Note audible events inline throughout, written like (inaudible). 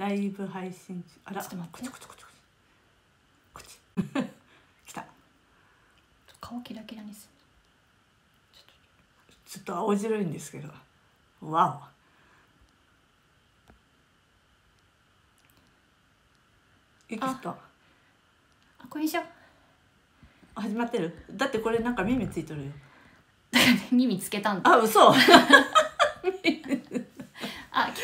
ライブ配信中。あら。ちょっと待って。こっちこっちこっちこっちち来た顔キラキラにすちょっと青白いんですけど。わお。いくつとあ。これにしよう。始まってる。だってこれなんか耳ついとるよ。耳つけたんだ。あ嘘。あ (laughs)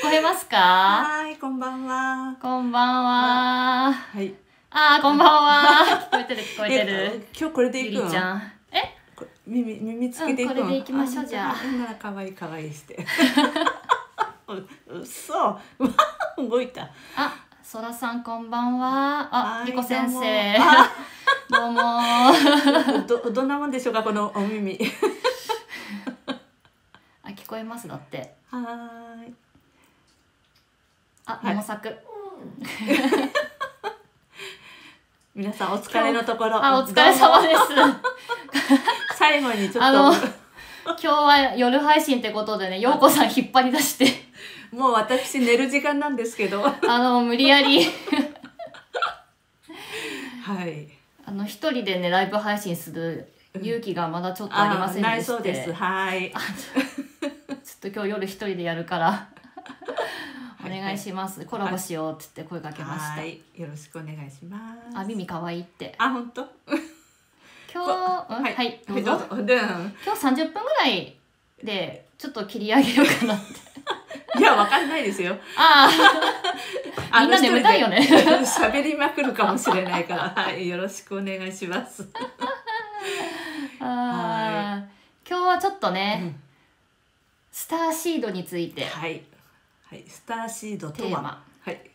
聞こえますか？はいこんばんは。こんばんは。はい。あーこんばんは。聞こえてる聞こえてえる今日これでゆいくちゃん。え？こ耳耳つけていくの、うんこれでいきましょうじゃあかわいいかわいいして。う (laughs) 嘘。わ (laughs) 動いた。あそらさんこんばんは。あはいりこ先生。あどうも。どどんなもんでしょうかこのお耳。(laughs) あ聞こえますだって。はーいあはい。桃作。(laughs) 皆さんお疲れのところ。あお疲れ様です。(laughs) 最後にちょあのっ今日は夜配信ってことでねようこさん引っ張り出して。ともう私寝る時間なんですけど。は (laughs) あの無理やり。い。あの一人でねライブ配信する勇気がまだちょっとありませんないでして。そうです。はい。ちょっと今日夜一人でやるからお願いします。コラボしようって言って声かけました、はい。よろしくお願いします。あ耳可愛いって。あ本当？今日うんはい、どうぞ。どうぞ。で今日30分ぐらいでちょっと切り上げようかなって。(laughs) いやわかんないですよ。ああみんな眠たいよね。喋りまくるかもしれないから。はいよろしくお願いします。ああー今日はちょっとね、うん。スターシードについて。はいはいスターシードとは？テーマ。はい。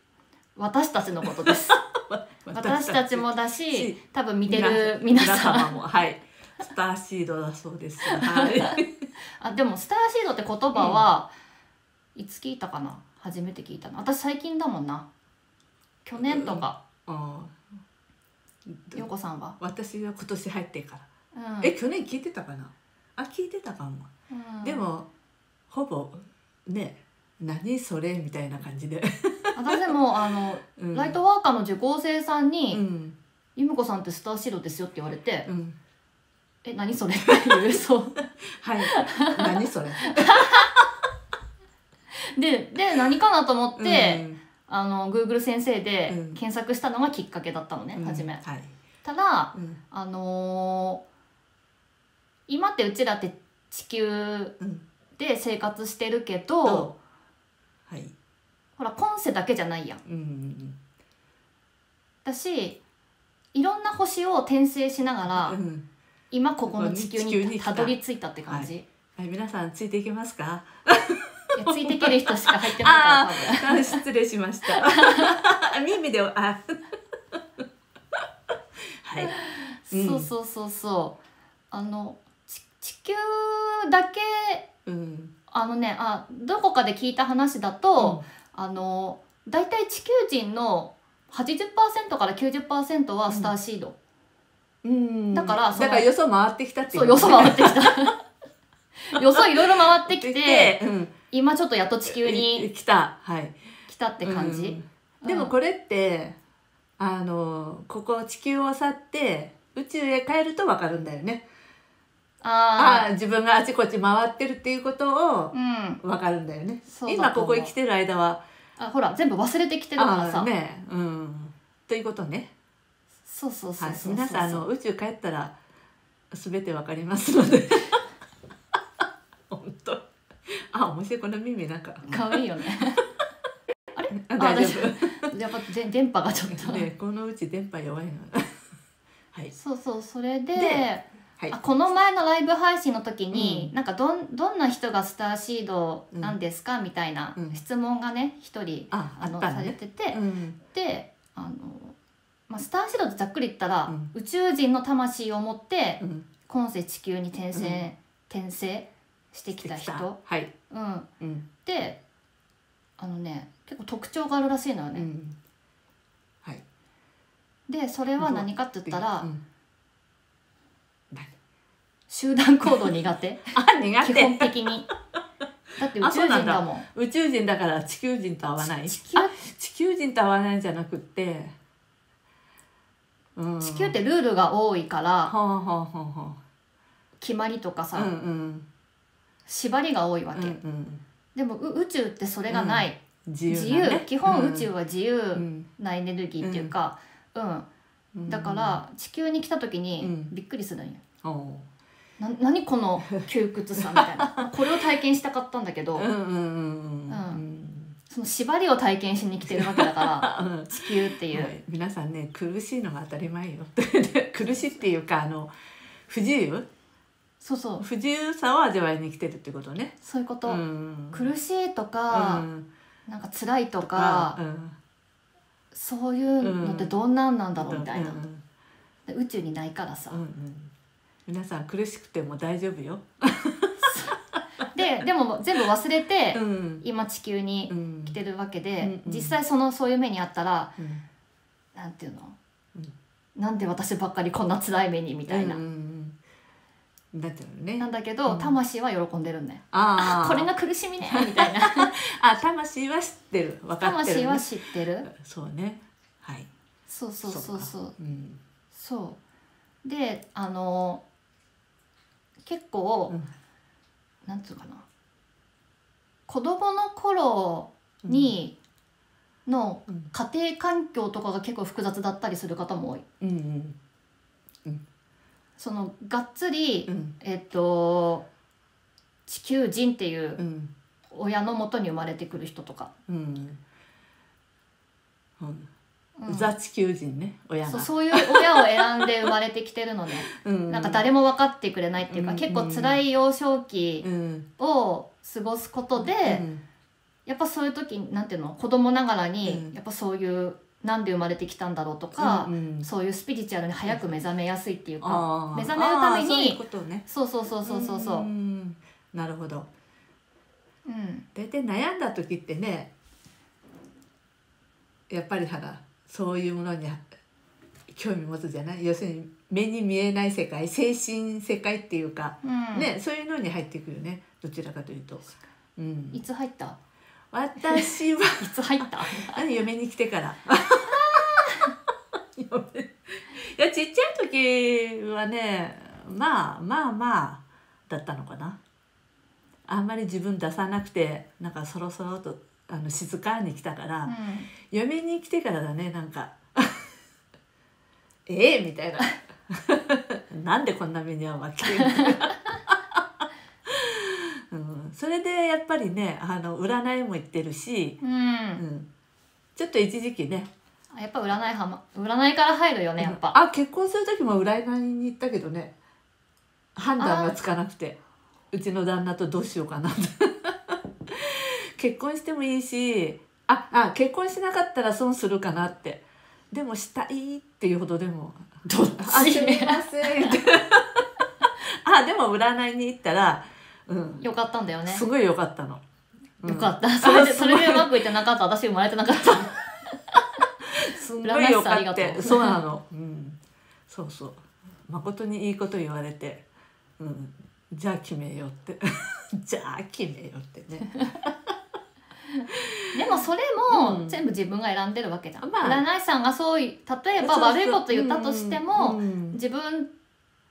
私たちのことです。(laughs) わ私たちもだしし多分見てる皆さん。様も。はい。スターシードだそうです。はい。(laughs) あでもスターシードって言葉は、いつ聞いたかな？初めて聞いたの。私最近だもんな。去年とか、あようこさんは、私は今年入ってから、うん、え去年聞いてたかな？あ聞いてたかも、うん。でもほぼね何それ？みたいな感じで、私でもあの、(laughs) うん。ライトワーカーの受講生さんうにん「由美子さんってスターシードですよ」って言われてうん「え何それ?」っていう (laughs) そう。はい何それ？(laughs) でで何かなと思って、うん。あの Google 先生でうん。検索したのがきっかけだったのね、うん。初め。はい、ただうん。あのー今ってうちらって地球うん、で生活してるけどとはい。ほら今世だけじゃないやん。うんうんだしいろんな星を転生しながら、うん。うん今ここの地球に来た。どり着いたって感じ、い、はい、皆さんついていけますか？やついてける人しか入ってないからあ多分。あ (laughs) 失礼しました。(laughs) 耳であ。はい。うん。そうそうそうそう。あのち地球だけうんあのねあどこかで聞いた話だと、あの大体地球人の80%から90%はスターシード、うん。だからだからよそ回ってきたっていそうよそ回ってきた。(laughs) よそいろいろ回ってきて (laughs) うん、今ちょっとやっと地球に来た。はい。来たって感じ、うんでもこれってあのここ地球を去って宇宙へ帰ると分かるんだよねあああ自分があちこち回ってるっていうことを分かるんだよね。そうだ今ここに来てる間はあほら全部忘れてきてるからさ、ねうん。ということね。そうそうそうはい。そうそう、皆さんあの宇宙帰ったら全てわかりますので。(laughs) 本当。あ面白い。この耳なんか。可愛いよね。(laughs) ああ大丈やっぱで電波がちょっと、夫ねこのうち電波弱いの。はい。そうそうそれでではい。あこの前のライブ配信の時に、うん。なんかどんどんな人がスターシードなんですか、みたいなうん。質問がね一人あのね。れてて、うん。であの、まあ、スターシードってざっくり言ったら、うん。宇宙人の魂を持ってうん。今世地球に転生、うん。転生してきた人、はい。うん、うん。であのね結構特徴があるらしいのよね。うん。はい。でそれは何かって言ったら、集団行動苦手？(laughs) あ苦基手本的に。だって宇宙人だもん。宇宙人だから地球人と合わない。地球？あ地球人と合わないんじゃなくって、うん、地球ってルールが多いから決まりとかさ、ううんうん。縛りが多いわうんけ、うん。でもう宇宙ってそれがない、自由,、自由。ね、基本うん。宇宙は自由うんなエネルギーっていうか、うん。うん。だから地球に来た時うにん。びっくりするんよ。おうな何この窮屈さみたいな。(laughs) これを体験したかったんだけど、うんうんうんうんうん。その縛りを体験しに来てるわけだからうん。地球っていう、はい、皆さんね苦しいのが当たり前よ。(laughs) 苦しいっていうかあの不自由？そうそう。不自由さを味わいに来てるってことね。そういうこと、うん、苦しいとか、うん。なんか辛いとか、うん。そういうのってどんなんなんだろうみたいな、うん。で宇宙にないからさ。うん、うん皆さん苦しくても大丈夫よ。(laughs) ででも全部忘れて、うん。今地球にうん。来てるわけで、うんうん。実際そのそういう目にあったらうん。なんていうの、うん。なんで私ばっかりこんな辛い目にみたいな、うんうんうん。だってね。なんだけど、うん。魂は喜んでるんだよ。あー。(laughs) これが苦しみね (laughs) みたいな。あ魂は知ってる。分かってる、ね。魂は知ってる。そうね。はい。そうそうそうそう。か。うん。そう。であの結構、うんなんつうかな。子供の頃にのうん。家庭環境とかが結構複雑だったりする方も多い。うんそのがっつり、うん。うんえっと地球人っていううん。親のもとに生まれてくる人とか、うん。うんうん。ザ地球人ね親が。そうそういう親を選んで生まれてきてるのね。(laughs) うん。なんか誰も分かってくれないっていうか、うん。結構辛い幼少期うん。を過ごすことで、うん。やっぱそういう時なんていうの？子供ながらに、うん。やっぱそういうなんで生まれてきたんだろうとか、うんうん。そういうスピリチュアルに早く目覚めやすいっていうか、目覚めるためにそうね。そうそうそうそうそうそう、ん。なるほど。うん、大体悩んだ時ってねやっぱりほらそういうものに興味持つじゃない？要するに目に見えない世界精神世界っていうか、うん。ねそういうのに入っていくよね。どちらかというと。うん。い、つ入った？い私は。(laughs) つ入った？あ嫁に来てから。(laughs) 嫁。いやちっちゃい時はねまあまあまあだったのかな。あんまり自分出さなくてなんかそろそろとあの静かに来たから、嫁に来てからだねなんか。(laughs) ええ？みたいな。(laughs) なんでこんな目に遭うわけ、(laughs) うん、それでやっぱりねあの占いも行ってるし、うん、うん。うん、ちょっと一時期ね。やっぱ占いはま占いから入るよねやっぱ、あ結婚する時も占いに行ったけどね。判断がつかなくて。うちの旦那とどうしようかなって結婚してもいいしああ結婚しなかったら損するかなって。でもしたいっていうほどでもどっ「あすちみません」って。あでも占いに行ったら、うん、よかったんだよね。すごい良かったの。うん。よかった。それでそれでうまくいってなかった。私生まれてなかった。すんごいよかってそうなの、うん、そうそう。誠にいいこと言われて、うん、じゃあ決めようって。(laughs) じゃあ決めようってね (laughs) でもそれうん。も全部自分が選んでるわけじゃん、まあ。占い師さんがそうい例えば悪いこと言ったとしても、うん自分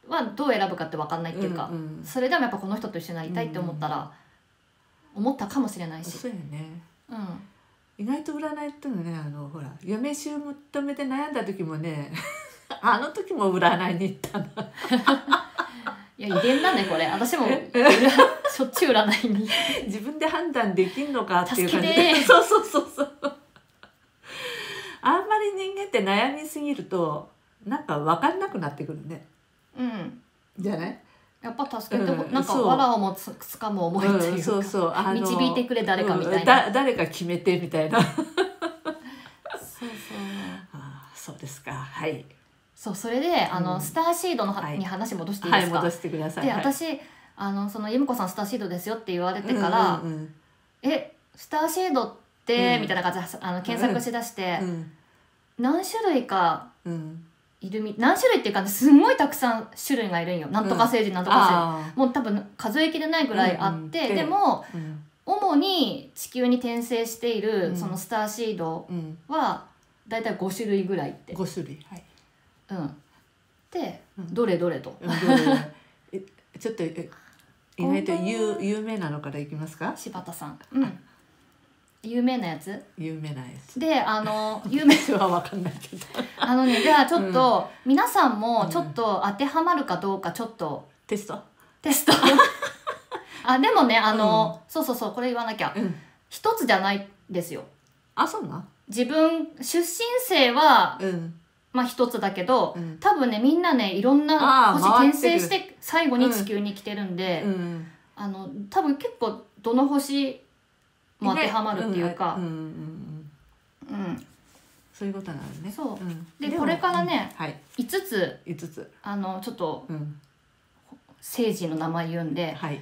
はどう選ぶかって分かんないっていうか、うんうんそれでもやっぱこの人と一緒になりたいって思ったら、思ったかもしれないし、そうよね。うん、意外と占いってのねあのほら嫁姑めで悩んだ時もね (laughs) あの時も占いに行ったないや遺伝だねこれ。私も (laughs) しょっちゅう占いに。自分で判断できんのかっていう感じ。助けて。(laughs) そうそうそうそう。あんまり人間って悩みすぎるとなんか分かんなくなってくるね。うん。じゃない？やっぱ助けてほ、うんなんかそう。藁をもつつかむ思いっていうか、うん、そうそう。あの導いてくれ誰かみたいな。うんだ誰か決めてみたいな。あそうそう。(laughs) あそうですか。はいそうそれであの、うん。スターシードのは、はい。に話戻していいですか、はい戻してください。ではい。私あのその由美子さんスターシードですよって言われてから、うんうんえスターシードって、うん。みたいな感じであの検索しだして、うん。何種類かうん。いるみ何種類っていうかすんごいたくさん種類がいるんよ。なんとか星人、なんとかあ星人。もう多分数えきれないぐらいあって、うんうん。でもーうん。主に地球に転生しているうん。そのスターシードうん。はだいたい5種類ぐらいって。五種類。はいうん、で、うん。どれどれと。うんどれ (laughs) えちょっとえ意外と有有名なのからいきますか？柴田さん。うん。有名なやつ？有名なやつ。であの (laughs) 有名。はわかんないけど。あのねじゃあちょっと、皆さんもちょっと当てはまるかどうかちょっと。テスト？テスト。(laughs) あでもねあの、そうそうそうこれ言わなきゃ。うん。一つじゃないですよ。あそうな？ん自分出身生はうんまあ一つだけど、うん。多分ねみんなねいろんな星転生して最後に地球に来てるんで、うん。あの多分結構どの星も当てはまるっていうかうんうんうんうん。うん、そういうことなのね。そう。ん。でもこれからねうんはい。5つ五つ。あのちょっとうん。星人の名前言うんではい。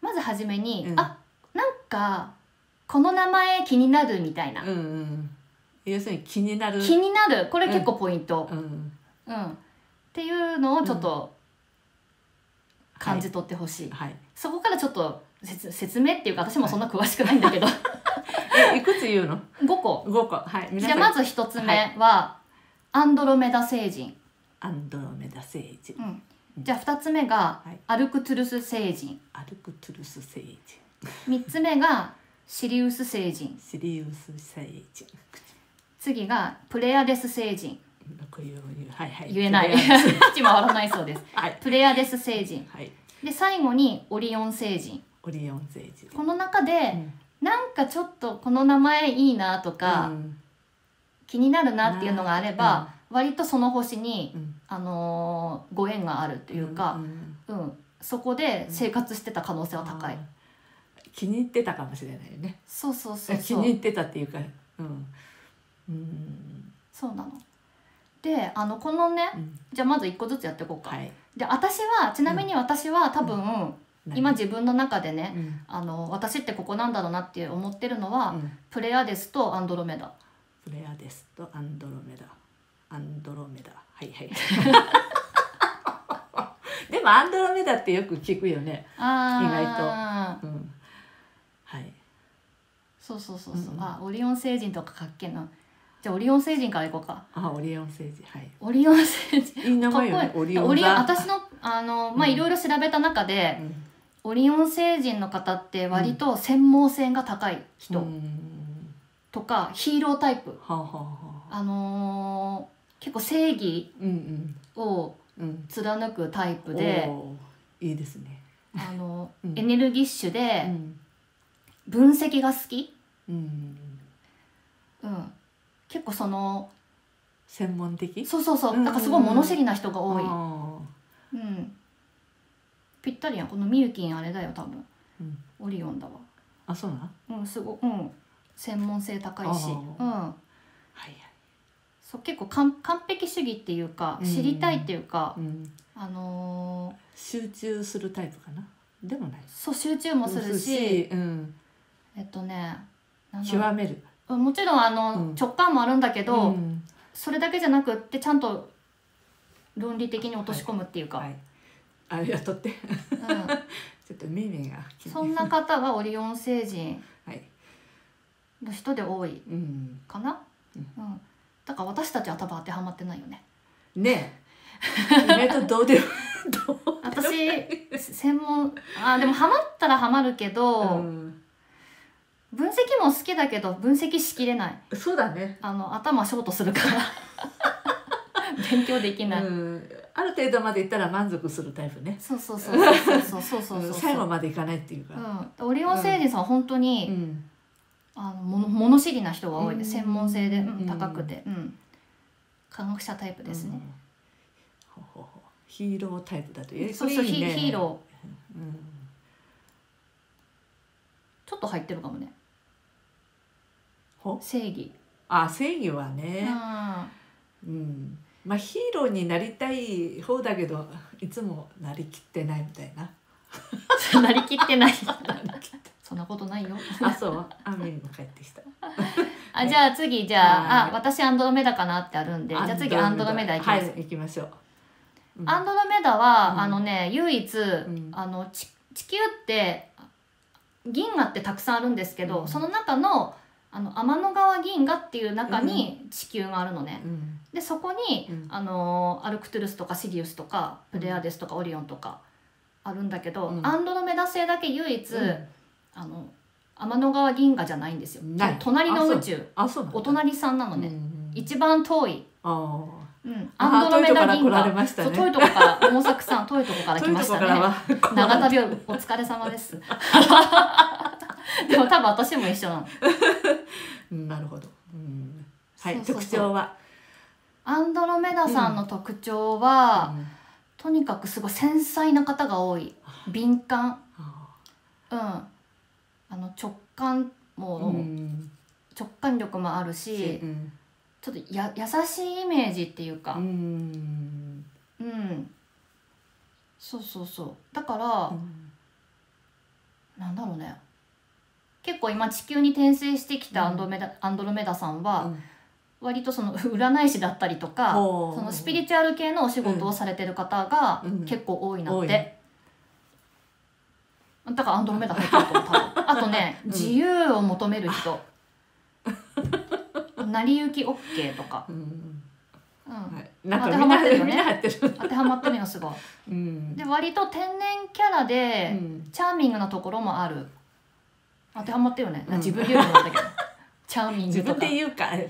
まずはじめに、うん。あなんかこの名前気になるみたいな、うんうん要するに気になる。気になる。これ結構ポイント、うん。うん。っていうのをちょっと感じ取ってほしい、はい。そこからちょっと説説明っていうか私もそんな詳しくないんだけど、(laughs) えいくつ言うの？5個。五個。はい。皆じゃあまず1つ目は、アンドロメダ星人、アンドロメダ星人。うん、じゃあ2つ目が、はい。アルクトゥルス星人。アルクトゥルス星人。3つ目がシリウス星人。シリウス星人次がプレアデス星人。はいはい。言えない。口回らないそうです。はい。プレアデス星人。はい。で最後にオリオン星人。オリオン星人。この中で、うん。なんかちょっとこの名前いいなとか、うん。気になるなっていうのがあればな、割とその星に、うん。あのーご縁があるというかう、んうんそこで生活してた可能性は高い、気に入ってたかもしれないよね。そうそうそう。気に入ってたっていうかうんうん。そうなの。であのこのねうん。じゃあまず一個ずつやっていこうか、はい。で私はちなみに私は多分、今自分の中でね、うん。あの私ってここなんだろうなって思ってるのは、うん。プレアデスとアンドロメダ。プレアデスとアンドロメダ。アンドロメダ。はいはい。(laughs) でもアンドロメダってよく聞くよね。あ意うん。はい。そうそうそうそう、うん。あオリオン星人とかかっけえなじゃあオリオン星人からいこうか。あオリオン星人はい。オリオン星人。いい名前よねオリオン私のあのまあうん。いろいろ調べた中で、うん。オリオン星人の方って割と専門性が高い人うん。とか、ヒーロータイプ。はあはあはあ。あのー結構正義うんを貫くタイプで、いいですね。あのうん。エネルギッシュうでん。分析が好き、うん。うん、結構その専門的？そうそうそう。うんだからすごい物知りな人が多い、あうん、ぴったりやん。このみゆきんあれだよ多分。ーうん。オリオンだわ。あそうなんうんすごうん。専門性高いし。あうん。はいはい。そう結構完完璧主義っていうかうん。知りたいっていうか、うん。あのー集中するタイプかな？でもない。そう集中もするし、うん、えっとね極める。うんもちろんあの、うん。直感もあるんだけど、うん。それだけじゃなくってちゃんと論理的に落とし込むっていうか、はい。ありがとって。うん、(laughs) ちょっと耳がそんな方がオリオン星人はい。の人で多いうん。かな、ううん。だから私たちは多分当てはまってないよね。ね。え (laughs) 意外とどうでも (laughs) どう私専門あでもハマったらハマるけど、うん分析も好きだけど分析しきれない。そうだね。あの頭ショートするから。(laughs) 勉強できない、うん。ある程度までいったら満足するタイプね。そうそうそうそうそうそうそう最後までいかないっていうか、うん、オリオン星人さんは本当に、うん、あのもの物知りな人が多いで、うん、専門性で、うん、高くて、うん、科学者タイプですね、ほほほヒーロータイプだというそうそういい、ね、ヒーロー、うん、ちょっと入ってるかもね。正義、あ正義はうね、ん、うん、まあヒーローになりたい方だけどいつもなりきってないみたいな。(laughs) なりきってない。そんなことないよ。あそう。アミにも帰ってきた。あじゃあ次じゃあ,、はい。あ私アンドロメダかなってあるんでじゃあ次アンドロメダいきます、はい行きましょう、うん。アンドロメダは、うん。あのね唯一、ん。あのち地球って銀河ってたくさんあるんですけど、うん。その中のあの天の川銀河っていう中に地球があるのね。うん。でそこに、うん。あのアルクトゥルスとかシリウスとかプレアデスとかオリオンとかあるんだけど、うん。アンドロメダ星だけ唯一、うん。あの天の川銀河じゃないんですよ。隣の宇宙。お隣さんなのね、うん一番遠い、あうん、あアンドロメダ銀河。ましたねそう遠いとこから。大作さん遠いとこから来ましたね。長旅お疲れ様です (laughs) でも多分私も一緒なの。うんなるほど、うん、はいそうそうそう。特徴は、アンドロメダさんの特徴は、うん。とにかくすごい繊細な方が多い。敏感。あうん。あの直感も、ーうん。直感力もあるし、うん。ちょっとや優しいイメージっていうか。うん。うん、そうそうそう。だから、うん。なんだろうね結構今地球に転生してきたアンドメダ、アンドロメダさんは、うん。割とその (laughs) 占い師だったりとかそのスピリチュアル系のお仕事をされてる方がうん。結構多いなって、だからアンドロメダ入ってると思う多分。あとね、(laughs) うん。自由を求める人。(laughs) 成り行き OK とか、うん。うん。当てはまってるよね。当てはまってるのすごい。うん。で割と天然キャラうで、ん。チャーミングなところもある当てはまってるよね、うん自分で言うのもだけど (laughs) チャーミン自グとか分で言うか。はい。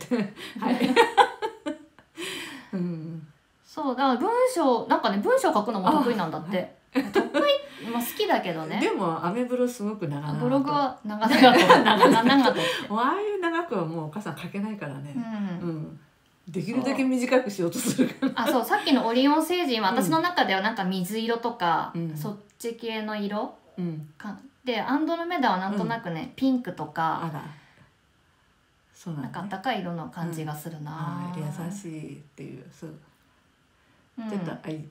うん。そうだから文章なんかね文章書くのも得意なんだって得意、まあ、好きだけどねでもアメブロすごく長々と。ブログは長々と (laughs) 長々と、もうああいう長くはもうお母さん書けないからね。う、うんん。できるだけ短くしようとする。あそうさっきのオリオン星人はうん私の中ではなんか水色とか、うんそっち系の色うん。かでアンドロメダはなんとなくね、ピンクとかあら。そうななんかんだ、ね。暖かい色の感じがするな、はい、優しいっていう、そう、うん、ちょっと愛。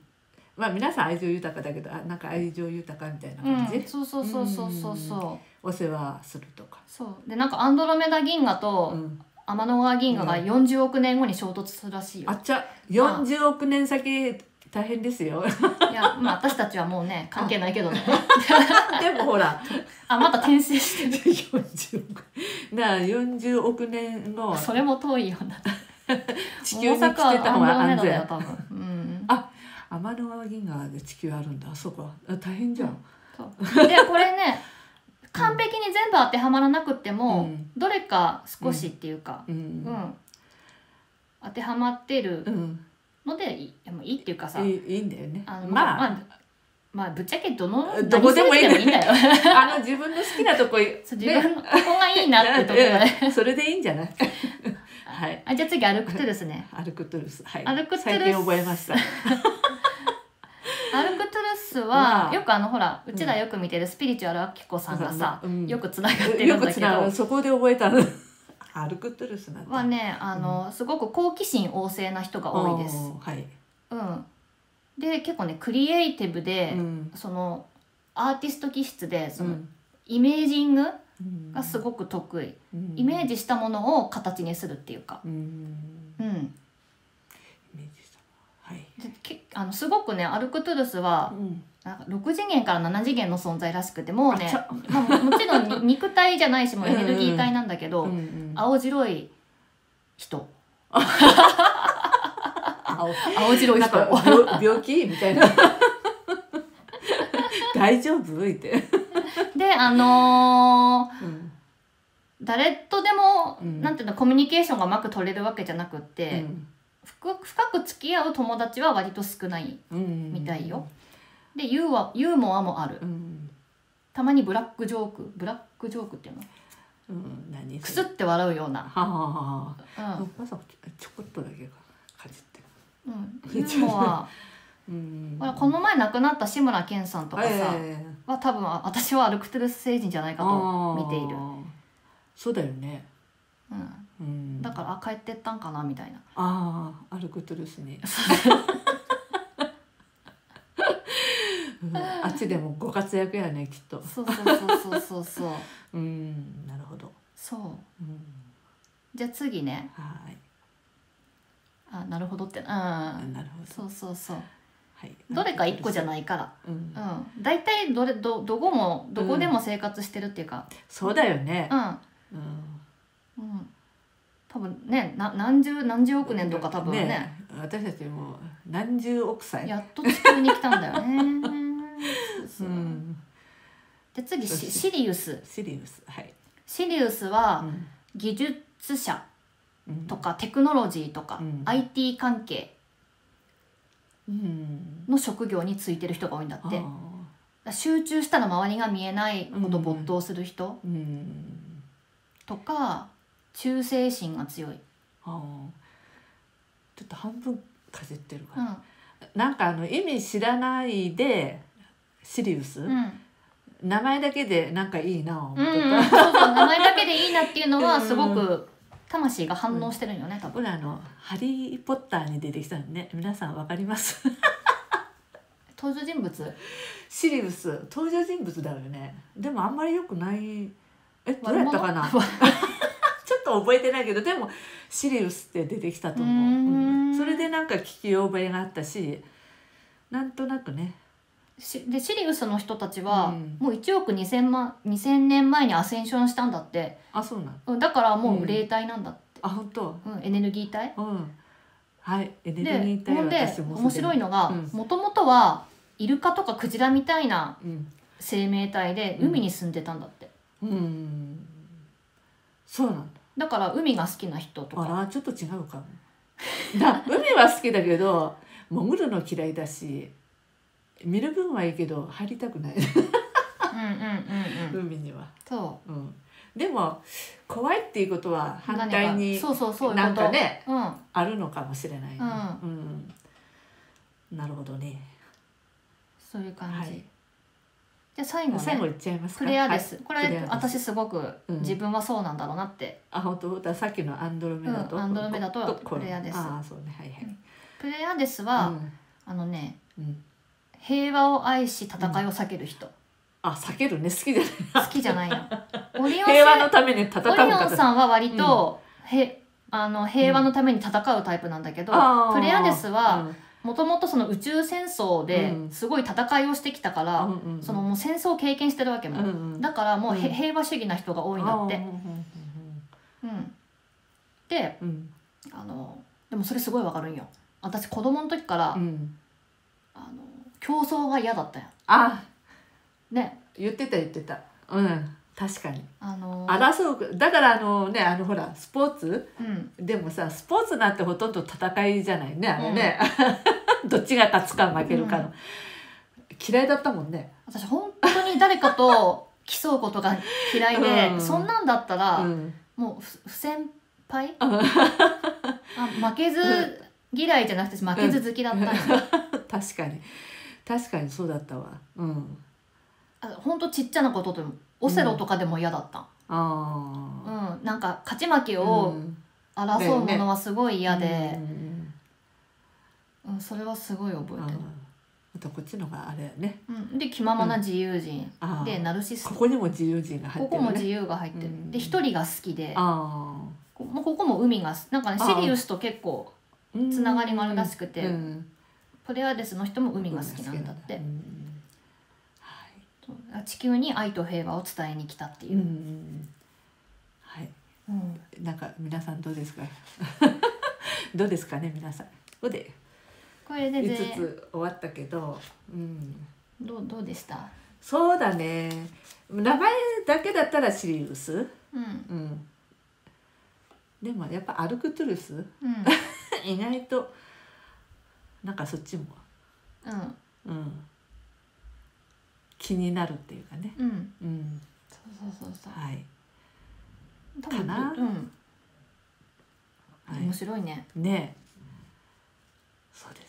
まあ、皆さん愛情豊かだけど、あ、なんか愛情豊かみたいなうん感じ。そうそうそうそうそうそうお世話するとか。そうでなんかアンドロメダ銀河とうん。天の川銀河が40億年後に衝突するらしいよ、あっちゃ、四十億年先。大変ですよ。いやまあ私たちはもうね関係ないけどね。(laughs) でもほら。あまた転生してる。40億なあ40億年後それも遠いよな。(laughs) 地球に来てた方が安全。多分。うん。あ天の川銀河で地球あるんだ。あそうかあ大変じゃん、でこれね完璧に全部当てはまらなくっても、うん。どれか少しっていうか、ううん。ん。当てはまってるうんのでいいでもいいっていうかさいいいいんだよね。あのまあ、まあ、まあぶっちゃけどのどこでもいいんだよ。あの自分の好きなとこ (laughs) そう自分のここがいいなってとこがね。ねそれでいいんじゃない？はい。あじゃあ次アルクトゥルスね。アルクトゥルス。はい。アルクトゥルス。最近覚えました。アルクトゥルスまはあ。よくあのほらうちらよく見てるスピリチュアルアキコさんがさ、うん。よくつながってるよんだけど。そこで覚えたのアルクトゥルスなんだはねあの、すごく好奇心旺盛な人が多いです。はい、うん、で結構ねクリエイティブで、うん。そのアーティスト気質でその、うん。イメージングうん。がすごく得意、うん。イメージしたものを形にするっていうか、うん。うん、イメージあのすごくねアルクトゥルスはうん。なんか6次元から7次元の存在らしくてもうねまあ、ももちろんに (laughs) 肉体じゃないしもうエネルギー体なんだけど、うんうん。青白い人。青青白い人。病 (laughs) 病気？みたいな。(laughs) 大丈夫？って、であのーうん。誰とでも、うん。なんていうのコミュニケーションがうまく取れるわけじゃなくって、深く深く付き合う友達は割と少ないうん。みたいよ、でユーはユーモアもある。うん。たまにブラックジョークブラックジョークっていうの？うん。何くすって笑うような、はあはあはうん。あお母さんちょこっとだけかじってうん、ユーモアうん。この前亡くなった志村けんさんとかさ、ええ。は多分私はアルクトゥルス星人じゃないかと見ている、そうだよね。うん、うん。だからあ帰ってったんかなみたいな。ああアルクトゥルスにうんあっちでもご活躍やねきっと。そうそうそうそうそうそう。(laughs) うんなるほど、そう。うん、じゃあ次ね。はい。あなるほどって。うん。なるほど。そうそうそう。はい。どれか一個じゃい、ないから。うん。うん。大体どれどどこもどこでも生活してるっていうか。そうだよね。うん、うん。うん多分ねな何十何十億年とか多分ね。私たちもう何十億歳。やっと地球に来たんだよね。(laughs) そうん。で次シシリウス。シリウスはい、シリウスうはん。技術者うん。とかテクノロジーとか、うん。IT 関係うん。の職業についてる人が多いんだって。あ集中したら周りが見えないほど没頭する人とか忠誠心が強い、あー。ちょっと半分かじってるかうん。ら、なんかあの意味知らないでシリウス、うん。名前だけでなんかいいな思っうんてうん、(laughs) そうそう名前だけでいいなっていうのはうん。すごく魂が反応してるんよね多た。分これあの「ハリー・ポッター」に出てきたのね。皆さんわかります？(laughs) 登場人物？シリウス。登場人物だよね。でもあんまりよくない。えどうやったかな？悪ちょっと覚えてないけどでもシリウスって出てきたと思う、うーん。うん。それでなんか聞き覚えがあったしなんとなくね。しでシリウスの人たちは、うん。もう1億2000万2000年前にアセンションしたんだって。あそうなん。うんだからもう霊体なんだって、あ本当。うんエネルギー体。うん。はいエネルギでー体で私も面白いのがうん。もともとはイルカとかクジラみたいなうん。生命体でうん海に住んでたんだって、うん。そうなんだだから海が好きな人とあからちょっと違うかも。(laughs) だ海は好きだけど潜るの嫌いだし見る分はいいけど入りたくない。うんうんうんうん。海には、そう。ん、でも怖いっていうことはう反対に何か。そうそうそういうなことんかねうん。あるのかもしれないね、ううん。なるほどね。そういう感じ、はいで最後ね最後いっちゃいますか？プレアデス、はい。これ私すごくうん。自分はそうなんだろうなって、あ本当？ださっきのアンドロメダと、うんアンドロメダとここプレアデスあそうね。はいはい、プレアデスは、うん。あのねうん。平和を愛し戦いを避ける人、あ避けるね。好きじゃない好きじゃないの (laughs) オリオン平和のために戦うオリオ方ンさんは割と、へあの平和のために戦うタイプなんだけど、プレアデスはうんもともとその宇宙戦争でうん。すごい戦いをしてきたから、うんうんうん。そのもう戦争を経験してるわけも、うんうん。だからもうへ、うん。平和主義な人が多いんだって。うんうん、であのでもそれすごいわかるんよ。私子供の時から、あの競争が嫌だったよ。あ。ね。言ってた言ってた。うん。確かに。あの争うだからあのねあのほらスポーツ？うん。でもさスポーツなんてほとんど戦いじゃないねあれね、(laughs) (laughs) どっちが勝つか負けるかの、嫌いだったもんね、私本当に誰かと (laughs) 競うことが嫌いで、うん。そんなんだったら、うん、もうふ不先輩？うん。あ負けず嫌いじゃなくて負けず好きだったんよ、(laughs) 確かに。確かにそうだったわ。うん。あ本当ちっちゃなことでもオセロとかでも嫌だった、あうん。あ、なんか勝ち負けうをん。争うものはすごい嫌で。う、んうんそれはすごい覚えてる、あとこっちのがあれやね。うん、で気ままな自由人、あー。でナルシスト。ここにも自由人が入ってるね。ここも自由が入ってる、うん。で一人が好きで。あこもうここも海がなんかねシリウスと結構あつながりがあるらしくて、うん。プレアデスの人も海が好きなんだって、うん。そう地球に愛と平和を伝えに来たっていう。う、んはい。うん。なんか皆さんどうですか？(laughs) どうですかね皆さん。ここでこれで5ぜつ終わったけど、うん、どうどうでした？そうだね。名前だけだったらシリウス、うん。うん、でもやっぱアルクトゥルス？うん。(laughs) 意外となんかそっちも、うん。うん、気になるっていうかね、うん。うん、そうそうそうそう。はい、かな？うん。はい。面、白いね。ね。えそうです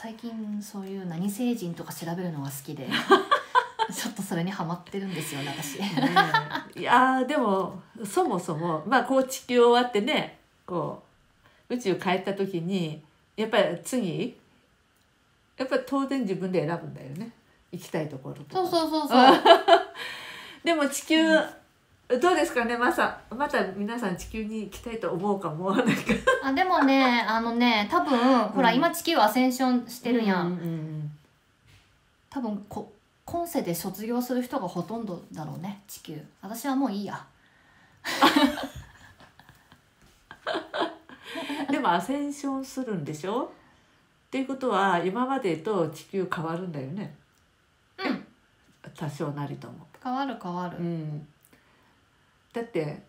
最近そういう何星人とか調べるのが好きで (laughs) ちょっとそれにハマってるんですよね私。いやーでもそもそもまあこう地球終わってねこう宇宙帰った時にやっぱり次やっぱり当然自分で選ぶんだよね。行きたいところとか。そうそうそうそう。(laughs) でも地球どうですかねまさまた皆さん地球に行きたいと思うか思わないかあでもねあのね多分ほらうん。今地球アセンションしてるやん、うんうん多分こ今世で卒業する人がほとんどだろうね地球。私はもういいや。う (laughs) んでもアセンションするんでしょ？っていうことは今までと地球変わるんだよね。うん。多少なりとも、変わる変わる、うん、だって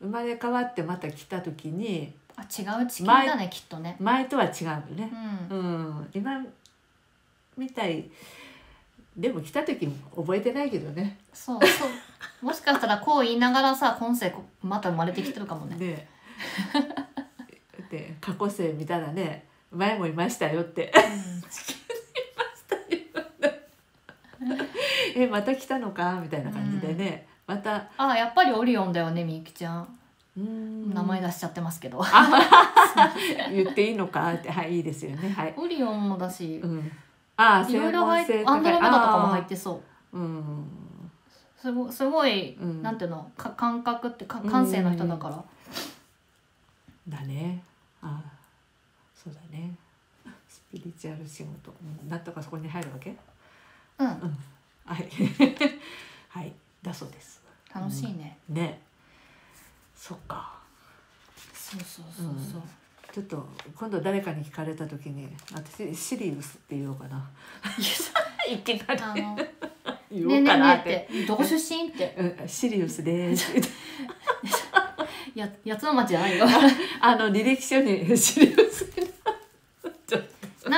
生まれ変わってまた来た時にあ違う地球だねきっとね。前とは違うようね、ん。うん、今みたいでも来た時も覚えてないけどね。そうそう。(laughs) もしかしたらこう言いながらさ今世こまた生まれてきてるかもね。ね。で過去世見たらね前もいましたよって。えまた来たのか？みたいな感じでね、また。あやっぱりオリオンだよねみゆきちゃん。名前出しちゃってますけど。(laughs) 言っていいのか？ってはいいいですよね。はい、オリオンもだしうん、ああいろいろ入ってアンドロメダとかも入ってそう。うん。すごすごい、うん。なんていうの？か感覚ってか感性の人だから、だね。ああそうだね。スピリチュアル仕事、うん、なんとかそこに入るわけ？うん。はい。(laughs) はい。だそうです楽しいね、ね。そっか。そうそうそうそう、ちょっと今度誰かに聞かれた時に私シリウスって言おうかな。いきなあのね (laughs) 言おうかなっねえって。どこ出身って。うん。シリウスです。(laughs) や八つの町じゃないよ。(laughs) あの履歴書にシリウス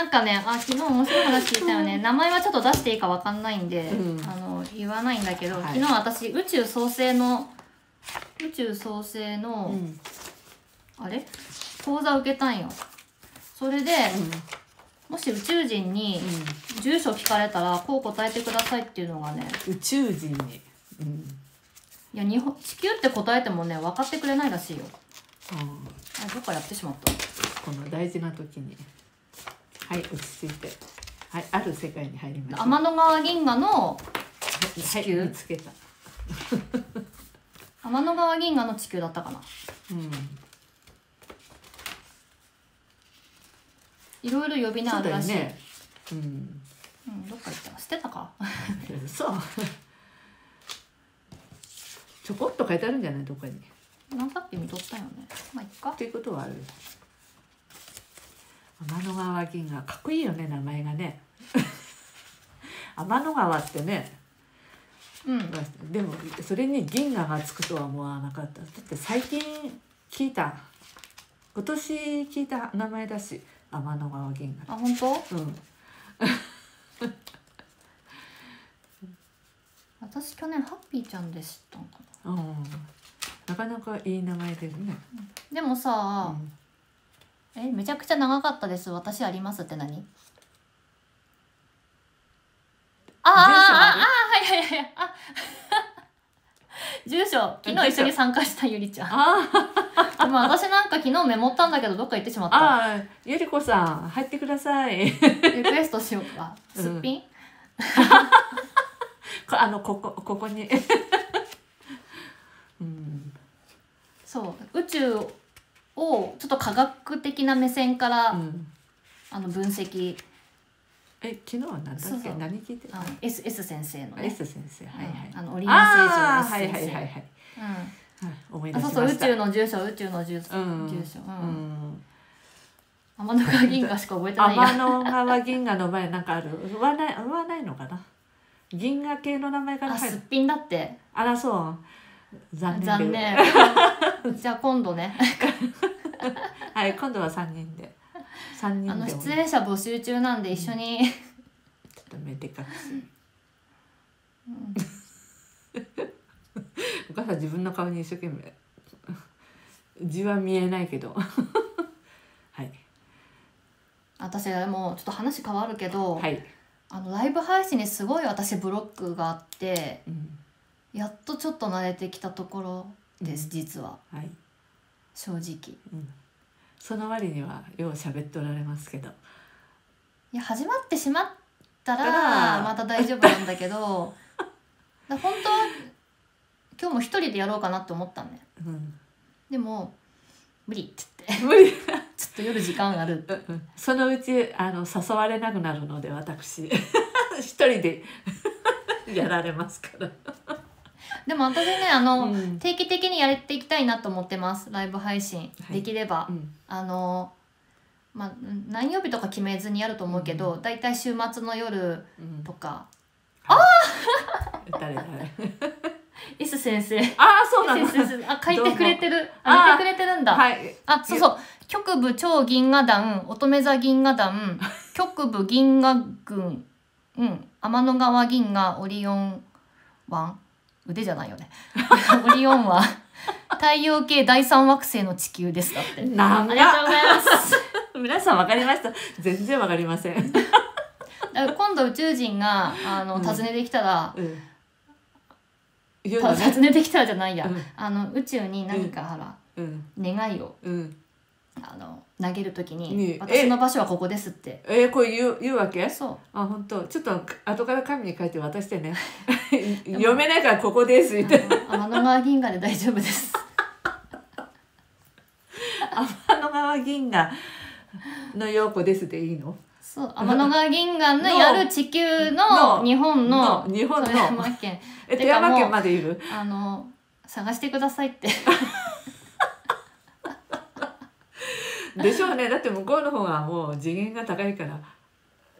なんかねあ昨日面白い話聞いたよね。名前はちょっと出していいかわかんないんで、うん。あの言わないんだけど、はい。昨日私宇宙創生の宇宙創生の、うん。あれ？講座受けたんよ。それで、もし宇宙人に住所聞かれたらこう答えてくださいっていうのがね宇宙人に、うん。いや日本地球って答えてもね分かってくれないらしいよ。うんあどっかやってしまった。この大事な時にはい落ち着いて。はいある世界に入りました天の川銀河のはい地球見つけた。(laughs) 天の川銀河の地球だったかな。うん。いろいろ呼び名あるらしい、うん。うん、どっか行った捨てたか？そう。ちょこっと書いてあるんじゃない？どっかに。なんかって見とったよね。まあいっか。っていうことはある天の川銀河かっこいいよね名前がね。(laughs) 天の川ってね。うん。でもそれに銀河がつくとは思わなかった。だって最近聞いた今年聞いた名前だし天の川銀あ本当？河うん。(laughs) 私去年ハッピーちゃんで知ったんかな。うん。なかなかいい名前ですね、でもさ、うんえめちゃくちゃ長かったです。私ありますって何？ああああはいはいはいあ住所。昨日一緒に参加したゆりちゃん。あでも私なんか昨日メモったんだけどどっか行ってしまった。ああゆりこさん入ってください。リクエストしようか。うん。すっぴん、こ (laughs) あのここここに。(laughs) うん。そう。宇宙をちょっと科学的な目線から、うん。あの分析。え昨日は何だっけ？そうそう。何聞いてた？S, S 先生のね。S 先生。はいはい、うん。あのオリはい先生はいはいはい、はい、思いうん、あ出しました。そうそう宇宙の住所宇宙の住,、うん。住所、ううん。ん天の川銀河しか覚えてないや天の川銀河の前なんかある？言わない言わないのかな？銀河系の名前からあ入る。すっぴんだって。あらそう残念。で残念。(laughs) じゃあ今度ね。はい今度は三人で。三人あので出演者募集中なんで一緒に、ちょっと目でかくすお母さん自分の顔に一生懸命。字は見えないけど。はい。私もうちょっと話変わるけど、はい、あのライブ配信にすごい私ブロックがあってうんやっとちょっと慣れてきたところです、うん。実は。はい。正直。うん、その割にはよう喋っておられますけど。いや始まってしまったたら。らまた大丈夫なんだけど (laughs) だ本当今日も一人でやろうかなって思ったんねうん、でも無理って言って。無理。(laughs) ちょっと夜時間ある。そのうちあの誘われなくなるので私。(laughs) 一人で。やられますから。(laughs) でも私ねあの、うん。定期的にやっていきたいなと思ってますライブ配信、はい。できれば、うん。あのまあ何曜日とか決めずにやると思うけど、だいたい週末の夜うん。とか。誰 (laughs) 誰？S (laughs) 先生。ああそうなの。S 先生あ書いてくれてる？どうもあ見てくれてるんだ、はい。あそうそう。局部超銀河団乙女座銀河団局部銀河軍うん。天の川銀河オリオン湾腕じゃないよね。(laughs) オリオンは太陽系第三惑星の地球ですだって。ありがとうございます。(laughs) 皆さんわかりました。全然わかりません、今度宇宙人があのうん。訪ねてきたら、うん、言うたのね。訪ねてきたらじゃないや、うん。あの宇宙に何かほら、うん。願いをうん。あの投げるときにに私の場所はここですって。えー、これ言う言うわけ？そう。あ本当。ちょっと後から紙に書いて渡してね。(laughs) 読めないからここですって。あの天の川銀河で大丈夫です天の川銀河の陽子ですでいいのそう天の川銀河のやる地球のの日本のの日本の富山県え富山県までいるあの探してくださいってでしょうね。だって向こうの方がもう次元が高いから。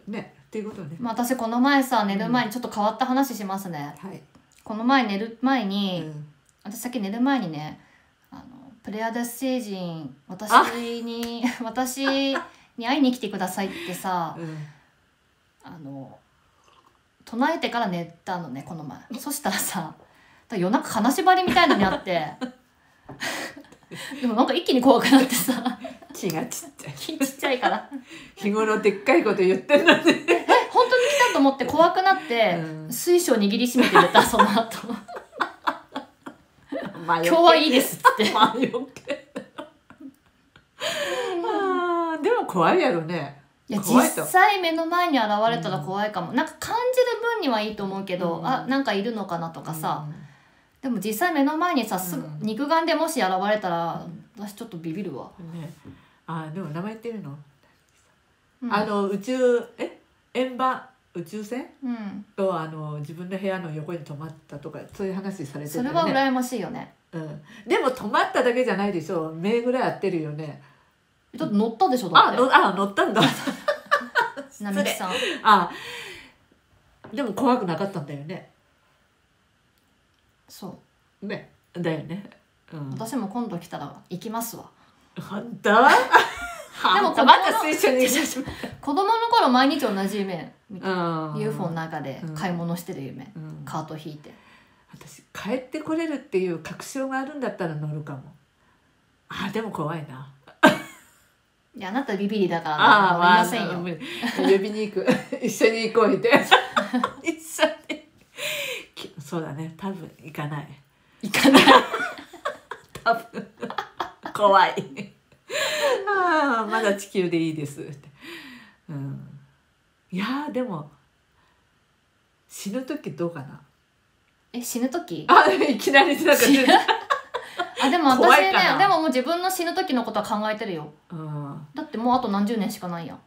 ね。っていうことね。まあ私この前さ寝る前にちょっと変わった話しますね、はい、この前寝る前うに、ん、私さっき寝る前にねあのプレアデス星人私に (laughs) 私に会いに来てくださいってさうん。あの唱えてから寝たのねこの前。そしたらさ夜中金縛りみたいのにあって (laughs) (laughs) でもなんか一気に怖くなってさ。気がちっちゃい。気 (laughs) ちっちゃいから。日頃でっかいこと言ってんの (laughs) に本当に来たと思って怖くなって、うん。水晶握りしめて寝たその後。今今日はいいですって。魔除け。あーでも怖いやろね。いや実際目の前に現れたら怖いかも、なんか感じる分にはいいと思うけど、うん。あなんかいるのかなとかさ、うんでも実際目の前にさす肉眼でもし現れたら、私ちょっとビビるわ、ね。あでも名前言ってるの、うん、あの宇宙え？円盤？宇宙船？うん。とあの自分の部屋の横に泊まったとかそういう話されてそれたよねは羨ましいよね。うん、でも泊まっただけじゃないでしょ。目ぐらい合ってるよね。だって乗ったでしょだって。あのあ乗ったんだ。(laughs) 並木さん。あでも怖くなかったんだよねそう。ね。だよね。うん。私も今度来たら行きますわ。本当でも子供の (laughs) 子供の頃毎日同じ夢。見てうん UFO の中でうん。買い物してる夢、うん。カート引いて。私帰ってこれるっていう確証があるんだったら乗るかも。あでも怖いな。いやあなたビビリだからああ乗りませんよ、無理呼びに行く。(laughs) 一緒に行こうって。一 (laughs) そうだね。多分行かない。行かない。(laughs) 多分。怖い。ああまだ地球でいいですって。うん。いやーでも死ぬ時どうかな？え死ぬ時？あいきなりなんか死ぬ？あでも私ねでももう自分の死ぬ時のことは考えてるよ。うん。だってもうあと何十年しかないやん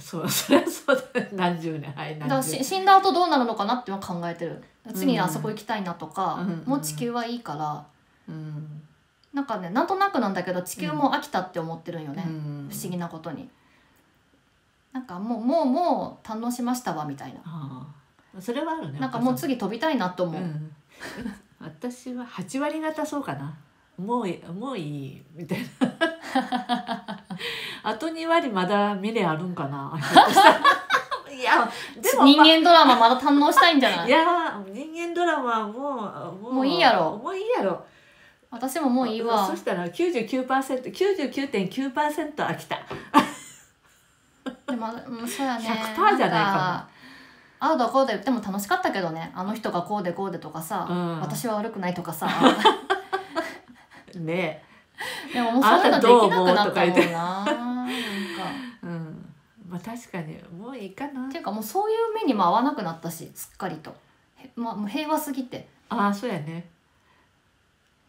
そうそりゃそうだね。何十年はいだから何十年し死んだ後どうなるのかなっては考えてる。次にあそこ行きたいなとか、うん。もう地球はいいから。うん。なんかねなんとなくなんだけど地球も飽きたって思ってるんよね、うん。不思議なことに。なんかもうもうもう堪能しましたわみたいな。ああ。それはあるねなんかもう次飛びたいなと思う、うん、私は8割方そうかな。もういいもういいみたいなあと2割まだ未練あるんかな？(laughs) いやでも、人まあ間ドラマまだ堪能したいんじゃない？いや人間ドラマはもうもういいやろ。もういいやろ。私ももういいわ。そしたら 99%99.9% 飽きた。でもうんそうやね。100%じゃないかも。もああだこうだ言っても楽しかったけどね。あの人がこうでこうでとかさ、うん。私は悪くないとかさ。(laughs) ね (laughs) でももうそういうのできなくなったもんななんか。うん。まあ確かに。もういいかな。っていうかもうそういう目にも合わなくなったしすっかりと。へ、まあ、もう平和すぎて。ああそうやね。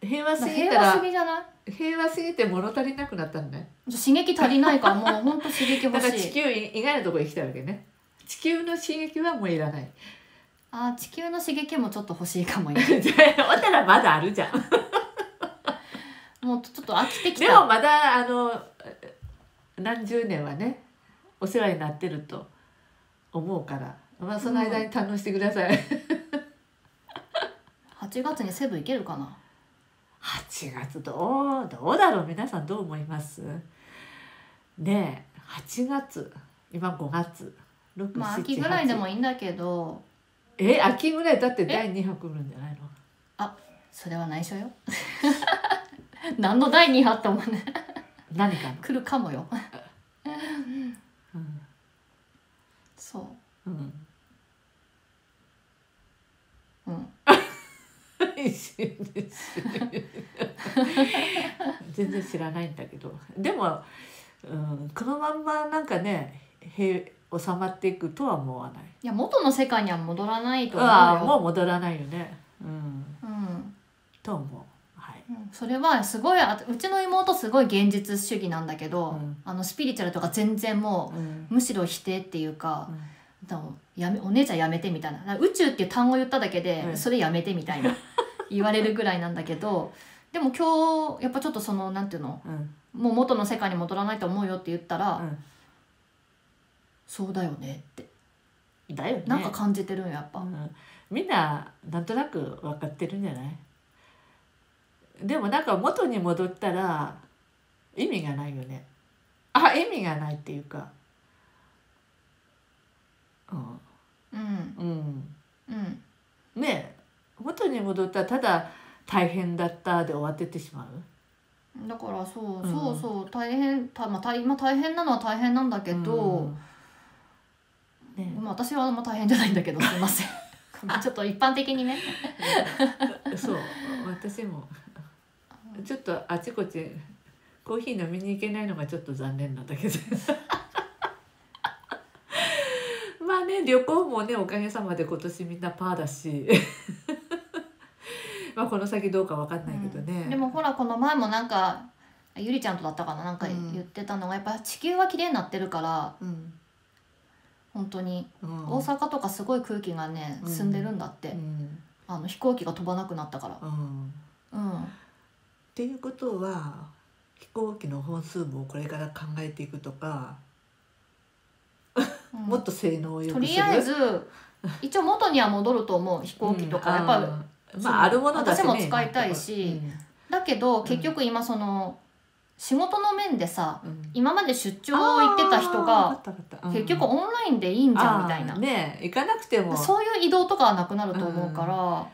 平和すぎ平たら和すぎじゃない？平和すぎて物足りなくなったのね。刺激足りないからもうほんと刺激だ欲しい。から地球以外のところに来たわけね。地球の刺激はもういらない。あー地球の刺激もちょっと欲しいかもね (laughs) じゃあほんたらまだあるじゃんもうちょっと飽きてきた。でもまだあの何十年はねお世話になってると思うから。まあその間に堪能してください、8月にセブン行けるかな？8月どうどうだろう？皆さんどう思います？ねえ8月今5月6まあ7秋ぐらいでも8いいんだけど。え秋ぐらいだって第2波来るんじゃないの？それは内緒よ (laughs) (laughs) 何の第2波って思うね。何かの？来るかもよ。うん。そう。うん。うん。(laughs) 全然知らないんだけど。でも、うん、このまんまなんかね平収まっていくとは思わない。いや元の世界には戻らないと思うああもよう戻らないよね。うん。うん。と思うそれはすごいあうちの妹すごい現実主義なんだけど、うん。あのスピリチュアルとか全然もうん。うむしろ否定っていうかうん。やめお姉ちゃんやめてみたいな。宇宙っていう単語言っただけで、うん。それやめてみたいな (laughs) 言われるぐらいなんだけどでも今日やっぱちょっとそのなんていうのうん。もう元の世界に戻らないと思うよって言ったら、うん。そうだよねって。だよね。なんか感じてるんよやっぱ、うん。みんななんとなく分かってるんじゃない？でもなんか元に戻ったら意味がないよね。あ意味がないっていうか。うん。うん。うん。うん。ねえ元に戻ったらただ大変だったで終わってってしまう？だからそう、うんそうそう大変た、まあ、大今大変なのは大変なんだけど、うん。ねまあ、私はあんま大変じゃないんだけどすいません。(laughs) ちょっと一般的にね。えそう私もちょっとあちこちコーヒー飲みに行けないのがちょっと残念なんだけど (laughs) まあね旅行もねおかげさまで今年みんなパーだし。(laughs) まあこの先どうかわかんないけどね、うん。でもほらこの前もなんかゆりちゃんとだったかななんかうん。言ってたのがやっぱ地球は綺麗になってるからうん。本当にうん。大阪とかすごい空気がねうん。澄んでるんだって、うん。あの飛行機が飛ばなくなったから。うん。うんっていうことは飛行機の本数もこれから考えていくとか、うん。もっと性能を良とくする。りあえず一応元には戻ると思う飛行機とか、やっぱりりまああるものだし、ね、私も使いたいしだけど結局今その仕事の面でさうん。うん今まで出張行ってた人が結局オンラインでいいんじゃんみたいな。ねえ行かなくても。そういう移動とかはなくなると思うから、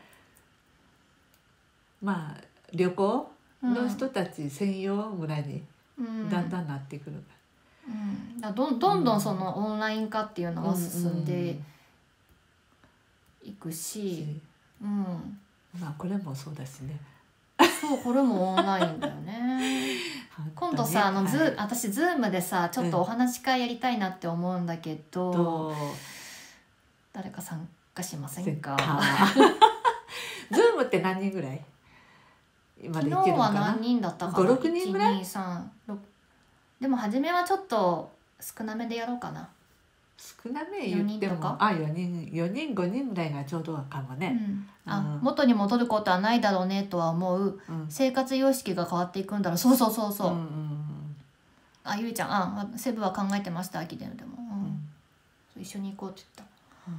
まあ旅行？うんの人たち専用ぐらいにうん。だんだんなってくる、うん、だからどんどんどんそのオンライン化っていうのは進んでいくうんし、うん、まあこれもそうだしね。そうこれもオンラインだよね。(laughs) 今度さ、あのズー、私ズームでさちょっとお話し会やりたいなって思うんだけど、と誰か参加しませんか。(laughs) ズームって何人ぐらい？今で昨日はきるのかな？何人だったかな？5 6人ぐらい？123でも初めはちょっと少なめでやろうかな、少なめ言ってもあ4人4人5人ぐらいがちょうどかもね、うん。あうん。元に戻ることはないだろうねとは思う。うん。生活様式が変わっていくんだろう。そうそうそうそう、んんあゆりちゃんあセブは考えてました秋ででも、うん。うん。そう一緒に行こうって言った。うん。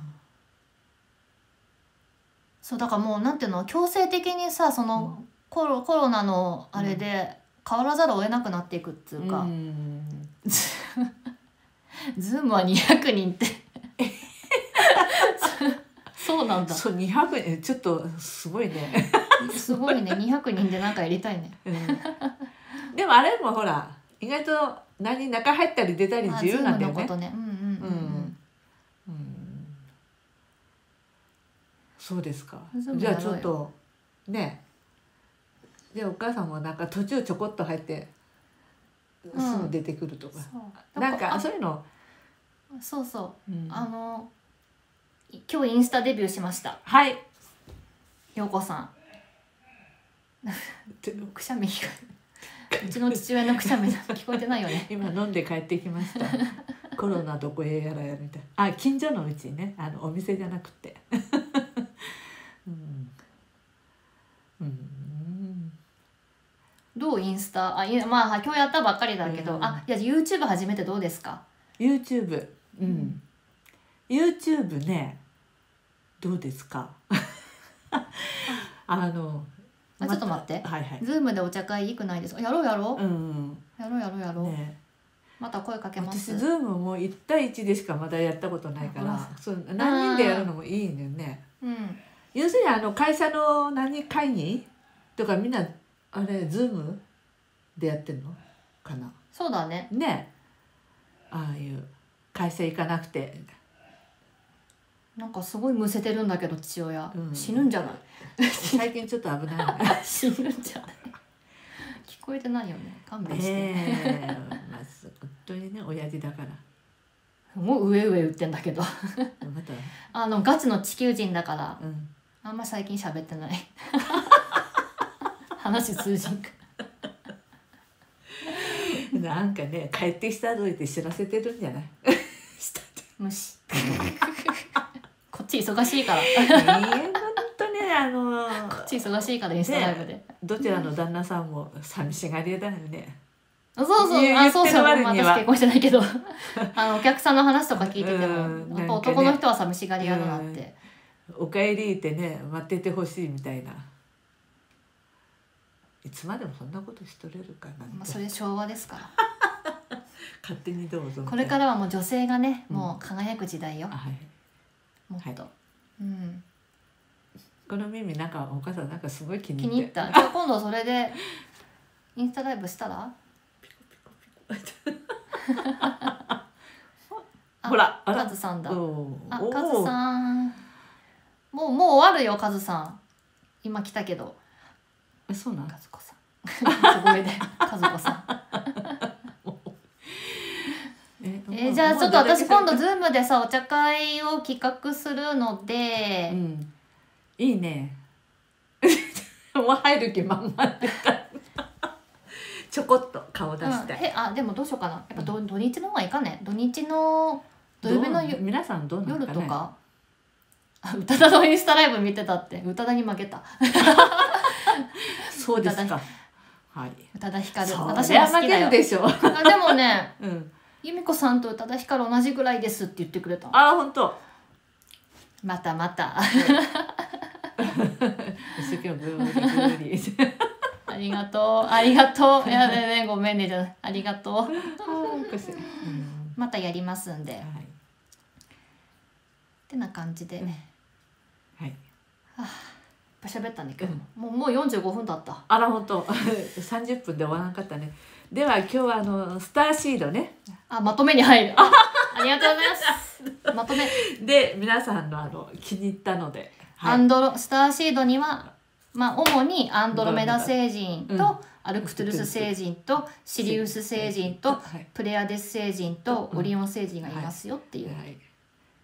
そうだからもうなんていうの？強制的にさその、うんコロコロナのあれで変わらざるを得なくなっていくっていうか、うん。(laughs) ズームは200人って。(laughs) そうなんだ。そう200えちょっとすごいね、すごいね。(laughs) 200人でなんかやりたいね。うん。でもあれもほら意外と何中入ったり出たり自由なんだよね。ね。うんうんうんうんうん。そうですか。じゃあちょっとねじゃあお母さんもなんか途中ちょこっと入ってうん。すぐ出てくるとか、そう。なんかあそういうの、そうそう。うん。あのい今日インスタデビューしました。はい。陽子さん。(laughs) くしゃみ聞こえうちの父親のくしゃみ (laughs) 聞こえてないよね。今飲んで帰ってきました。(laughs) コロナどこへやらやみたいな。あ近所のうちねあのお店じゃなくてうんうんどうインスタ？あいやまあ今日やったばっかりだけど、うん。あいや YouTube 始めてどうですか？YouTube うん。YouTube ねどうですか？(laughs) あのあちょっと待って。はいはい。ズームでお茶会行くないです？かやろうやろう、うんやろうやろうやろう、ね。また声かけます。私ズームも1対1でしかまだやったことないからあそう何人でやるのもいいんだよね。うん。要するにあの会社の何会議とかみんなあれズーム？でやってんの？かな？そうだね。ね。ああいう会社行かなくて。なんかすごいむせてるんだけど父親、うん。死ぬんじゃない？(laughs) 最近ちょっと危ないね。(laughs) 死ぬんじゃない？聞こえてないよね。勘弁して、ええ。まあす本当にね親父だから。もう上上言ってんだけど。また。(laughs) あのガチの地球人だから。うん。あんま最近喋ってない話通じんか。なんかね帰ってきたといて知らせてるんじゃない？無視。こっち忙しいから。こいや本当ねあのっち忙しいからインスタライブで、どちらの旦那さんも寂しがり屋だよね。そうそう。言うあそうそう。私結婚してないけど。(laughs) あのお客さんの話とか聞いてても、うんやっぱ男の人は寂しがり屋だなって、おかえりってね待っててほしいみたいないつまでもそんなことしとれるかなみまあ、それ昭和ですから。(laughs) 勝手にどうぞ。これからはもう女性がね、うん。もう輝く時代よ。あはい。もっと、はうん。この耳なんかお母さんなんかすごい気に気入って。に入った。(laughs) じゃあ今度それでインスタライブしたら？あほらカズさんだ。あカズさん。もうもう終わるよカズさん。今来たけどえそうなん？カズコさん。ごめんね。カズコさんええーじゃあちょっと私今度ずズームでさお茶会を企画するので、うん。いいね。(laughs) もう入る気満々で。ちょこっと顔出したい、うん。えあでもどうしようかな。やっぱ土土日の方がいいかね。土日の土曜日の皆さんどう？なん夜か？ねとかあ宇多田のインスタライブ見てたって。宇多田に負けた (laughs) (laughs) そうですか。はい。宇多田ヒカルそ私りゃ負も好きだよ。けるでしょ、あでもね (laughs) うん、由美子さんと宇多田ヒカル同じぐらいですって言ってくれた。あ本当。またまた。一生懸命ブブありがとう。ありがとう。いやねねごめんねありがとう。またやりますんで。っはい。てな感じで、うん。やっはいぱ喋ったんだけ？ど、もうもう45分経った。あら本当30分で終わらなかったね。では今日はあのスターシードね。あまとめに入る。あありがとうございます。(laughs) まとめ。で皆さんのあの気に入ったので、アンドロスターシードには、まあ、主にアンドロメダ。星人と、うん。アルクトゥルス星人とシリウス星人とはい。プレアデス星人とオリオン星人がいますよっていう、はい、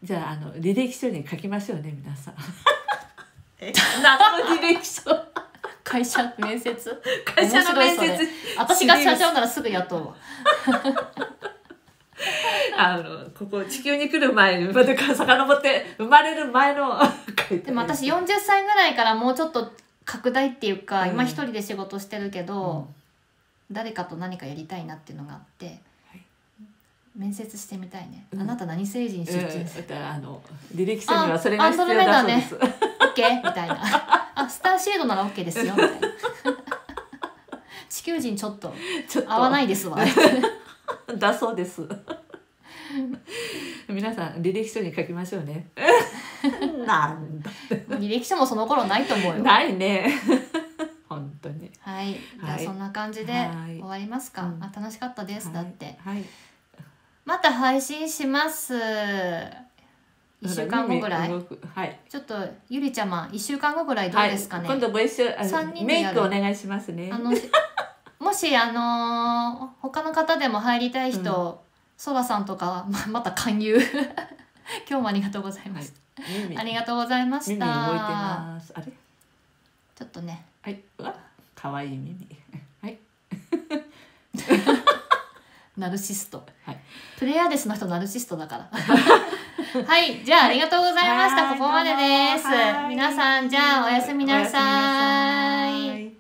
じゃああの履歴書に書きましょうね皆さんえ何の履歴書会社面接？会社の面接。私が社長ならすぐ雇うわ。(laughs) あのここ地球に来る前にまた遡って生まれる前のでも私40歳ぐらいからもうちょっと拡大っていうか、うん。今一人で仕事してるけど、うん。誰かと何かやりたいなっていうのがあって、はい。面接してみたいね、うん。あなた何星人出身うんですだからあの履歴書にはそれが必要だそうです、オッケーみたいな。あスターシードならオッケーですよ。みたいな。地球人ちょっと。ちょっと。合わないですわ。だそうです。皆さん履歴書に書きましょうね。(laughs) なんだ履歴書もその頃ないと思うよ。ないね。本当に。はい。じゃあはい。そんな感じではい。終わりますか、うん。あ楽しかったです、だって。はい。また配信します1週間後ぐらい？はい。ちょっとゆりちゃま1週間後ぐらいどうですかね、はい、今度ご一緒あの三人でメイクお願いしますね。あのしもしあのー他の方でも入りたい人、そらさんとかままた勧誘。(laughs) 今日もありがとうございます、耳ありがとうございまし耳動いてたます。あれ？ちょっとね。はい。可愛い耳。はい (laughs) ナルシスト、はい。プレイヤーデスの人ナルシストだから。(laughs) はいじゃあありがとうございました。はい。ここまでです。皆さんじゃあおやすみなさい。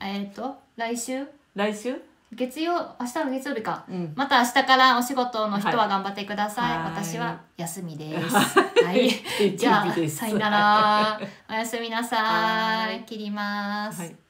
えっ、と来週？来週？月曜明日の月曜日か。うん。また明日からお仕事の人は頑張ってください、はい。私は休みです。(laughs) はい。じゃあさよなら。(laughs) おやすみなさはい。切ります、はい